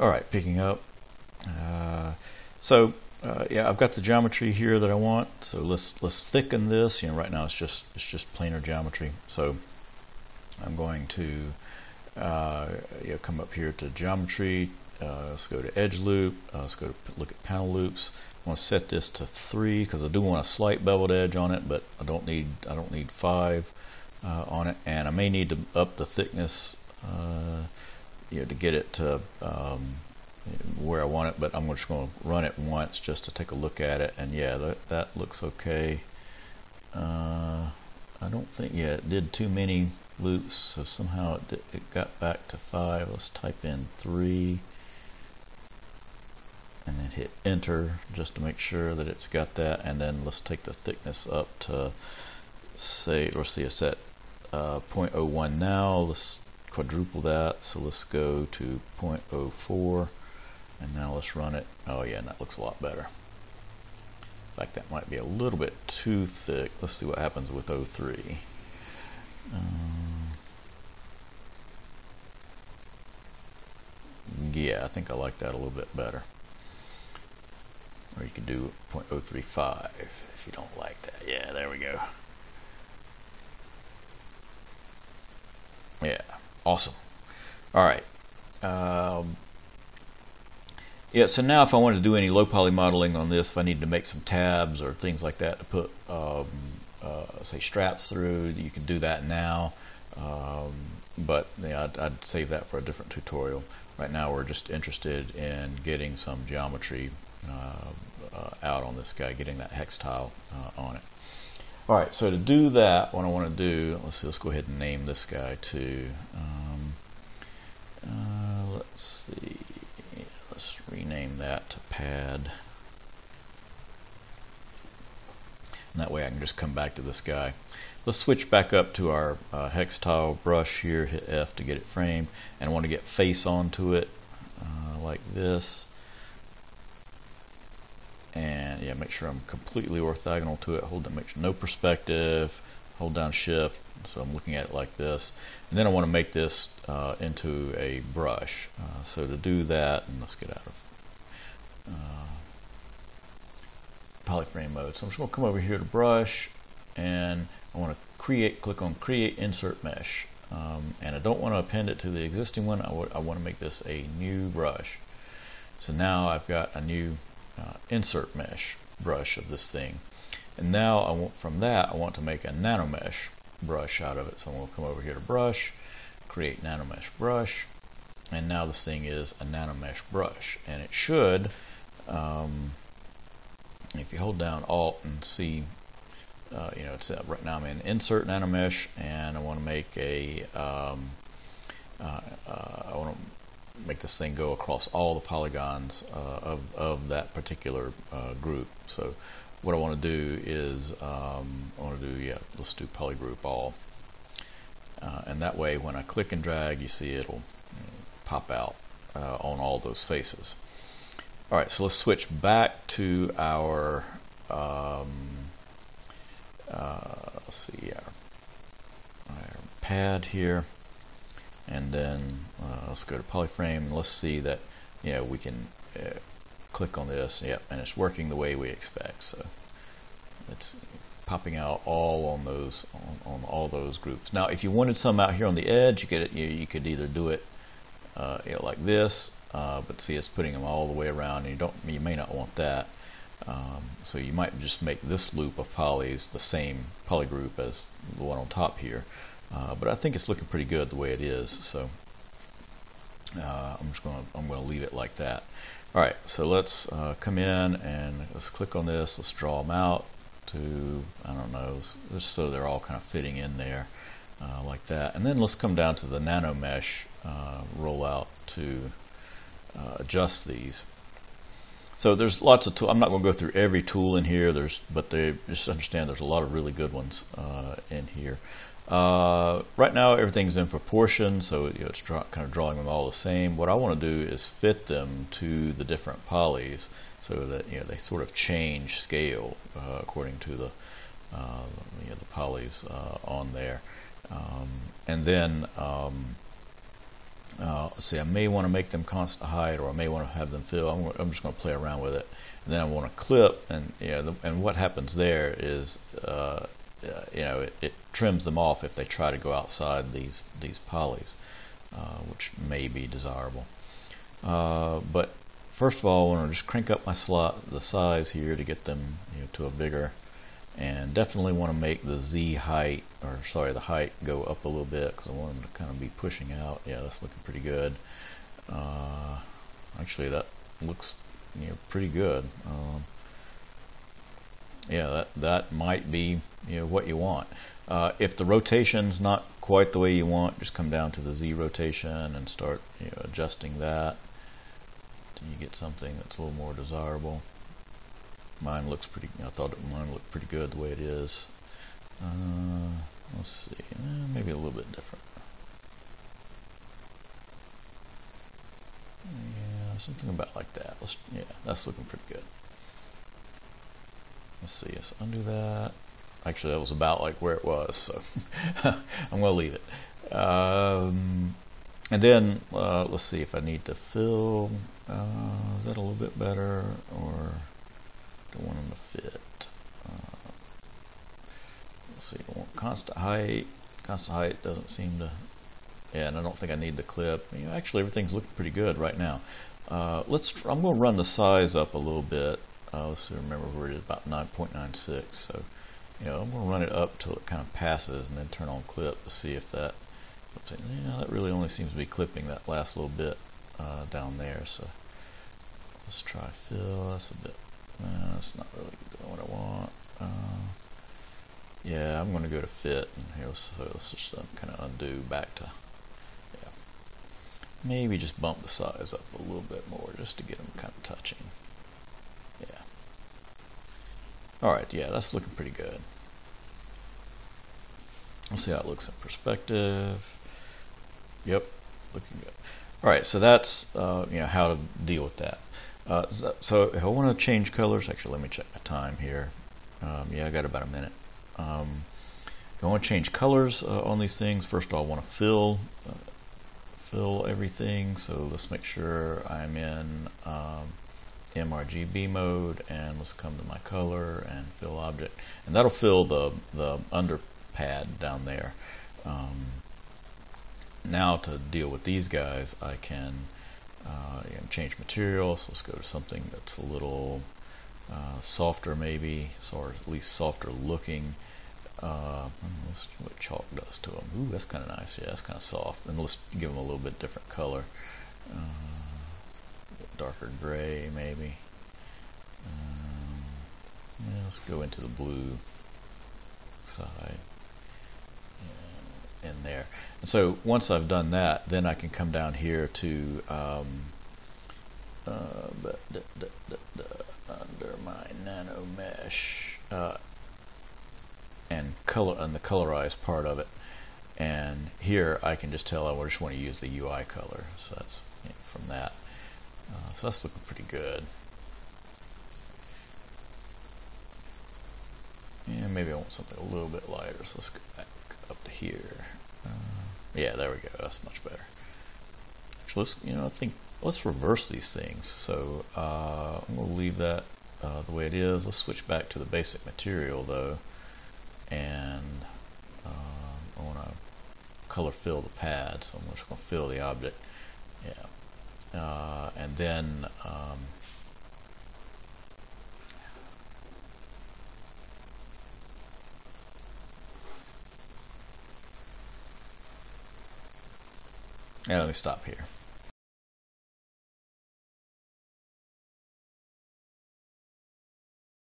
All right, picking up. Uh, so uh, yeah, I've got the geometry here that I want. So let's let's thicken this. You know, right now it's just it's just planar geometry. So I'm going to uh, you know, come up here to geometry. Uh, let's go to edge loop. Uh, let's go to look at panel loops. I want to set this to three because I do want a slight beveled edge on it, but I don't need I don't need five uh, on it, and I may need to up the thickness, you know, to get it to um, where I want it. But I'm just going to run it once just to take a look at it, and yeah, that that looks okay. Uh, I don't think yeah it did too many loops, so somehow it, did, it got back to five. Let's type in three and then hit enter just to make sure that it's got that and then let's take the thickness up to say or see it's at uh, 0.01 now let's quadruple that so let's go to 0.04 and now let's run it. Oh yeah and that looks a lot better. In fact that might be a little bit too thick. Let's see what happens with 03 um, yeah I think I like that a little bit better. Or you can do 0.035 if you don't like that. Yeah, there we go. Yeah, awesome. All right. Um, yeah, so now if I want to do any low poly modeling on this, if I need to make some tabs or things like that to put, um, uh, say, straps through, you can do that now. Um, but yeah, I'd, I'd, save that for a different tutorial. Right now we're just interested in getting some geometry uh, uh, out on this guy, getting that hex tile uh, on it. All right, so to do that, what I want to do, let's see, let's go ahead and name this guy too. Um, uh, let's see, let's rename that to pad. And that way I can just come back to this guy. Let's switch back up to our uh, hex tile brush here, hit F to get it framed, and I want to get face onto it uh, like this and make sure I'm completely orthogonal to it hold down make sure no perspective hold down shift. So I'm looking at it like this. And then I want to make this uh, into a brush. Uh, so to do that and let's get out of uh, polyframe mode. So I'm just going to come over here to brush and I want to create click on create insert mesh. Um, and I don't want to append it to the existing one. I, I want to make this a new brush. So now I've got a new uh, insert mesh brush of this thing. And now I want from that I want to make a nanomesh brush out of it. So I'm going to come over here to brush, create nanomesh brush, and now this thing is a nanomesh brush. And it should, um, if you hold down Alt and see, uh, you know, it's uh, right now I'm in Insert Nanomesh, and I want to make a, um, uh, uh I want to make this thing go across all the polygons uh, of, of that particular uh, group. So what I want to do is um, I want to do, yeah, let's do polygroup all. Uh, and that way when I click and drag, you see it'll pop out uh, on all those faces. All right, so let's switch back to our, um, uh, let's see, our, our pad here and then uh, let's go to polyframe and let's see that you know we can uh, click on this. Yep and it's working the way we expect. So it's popping out all on those on, on all those groups. Now if you wanted some out here on the edge you could you, you could either do it uh, you know, like this uh, but see it's putting them all the way around. And you don't you may not want that. Um, so you might just make this loop of polys the same poly group as the one on top here uh, but I think it's looking pretty good the way it is. So uh, I'm just going to I'm going to leave it like that. All right, so let's uh, come in and let's click on this. Let's draw them out to I don't know, just so they're all kind of fitting in there uh, like that. And then let's come down to the nano mesh uh, rollout to uh, adjust these. So there's lots of tools. I'm not going to go through every tool in here. There's, but they just understand there's a lot of really good ones in here. Uh, right now everything's in proportion, so you know, it's draw, kind of drawing them all the same. What I want to do is fit them to the different polys so that you know they sort of change scale uh, according to the uh, you know, the polys uh, on there. Um, and then um, uh, let's see, I may want to make them constant height, or I may want to have them fill. I'm, I'm just going to play around with it, and then I want to clip, and you know, the, and what happens there is, uh, you know, it, it, trims them off if they try to go outside these these polys, uh, which may be desirable. Uh, but first of all, I want to just crank up my slot, the size here to get them you know, to a bigger and definitely want to make the Z height, or sorry, the height go up a little bit because I want them to kind of be pushing out. Yeah, that's looking pretty good. Uh, actually, that looks you know pretty good. Um, yeah, that that might be you know what you want. Uh, if the rotation's not quite the way you want, just come down to the Z rotation and start you know, adjusting that. You get something that's a little more desirable. Mine looks pretty, I thought mine looked pretty good the way it is. Uh, let's see, eh, maybe a little bit different. Yeah, something about like that. Let's, yeah, that's looking pretty good. Let's see, let's undo that. Actually, that was about like where it was, so I'm going to leave it. Um, and then uh, let's see if I need to fill. Uh, is that a little bit better or? Don't want them to fit. Uh, let's see, I want constant height. Constant height doesn't seem to, yeah, and I don't think I need the clip. You know, actually, everything's looking pretty good right now. Uh, let's. I'm going to run the size up a little bit. Let's see, remember where it is about 9.96. So, you know, I'm going to run it up till it kind of passes, and then turn on clip to see if that. Yeah, that really only seems to be clipping that last little bit uh, down there. So, let's try fill. That's a bit uh, that's not really what I want. Uh, yeah, I'm going to go to fit, and here, let's, so let's just uh, kind of undo back to, yeah. Maybe just bump the size up a little bit more just to get them kind of touching. Alright, yeah, that's looking pretty good. Let's see how it looks in perspective. Yep, looking good. Alright, so that's uh, you know how to deal with that. Uh, so, if I want to change colors, actually, let me check my time here. Um, yeah, I got about a minute. Um, I want to change colors uh, on these things, first of all, I want to fill uh, fill everything. So let's make sure I'm in um, MRGB mode, and let's come to my color and fill object, and that'll fill the the under pad down there. Um, now to deal with these guys, I can uh, change materials. Let's go to something that's a little uh, softer, maybe, or at least softer looking. Uh, let's see what chalk does to them. Ooh, that's kind of nice. Yeah, that's kind of soft. And let's give them a little bit different color. Uh, darker gray, maybe. Um, yeah, let's go into the blue side in there. And so once I've done that, then I can come down here to um, uh, under my nano mesh uh, and color and the colorized part of it. And here I can just tell I just want to use the UI color. So that's from that. Uh, so that's looking pretty good. And maybe I want something a little bit lighter. So let's go back up to here. Uh, yeah, there we go. That's much better. Let's, you know, I think let's reverse these things. So uh, I'm going to leave that uh, the way it is. Let's switch back to the basic material though, and uh, I want to color fill the pad. So I'm just going to fill the object. Yeah, uh, and then. Um, Yeah, let me stop here.